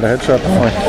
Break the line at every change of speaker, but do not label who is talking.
Got a headshot point.